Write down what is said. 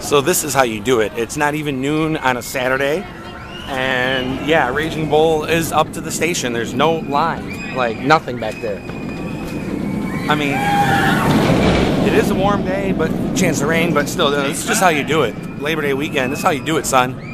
So this is how you do it. It's not even noon on a Saturday. And yeah, Raging Bull is up to the station. There's no line, like nothing back there. I mean, it is a warm day, but chance of rain, but still, it's just how you do it. Labor Day weekend, this is how you do it, son.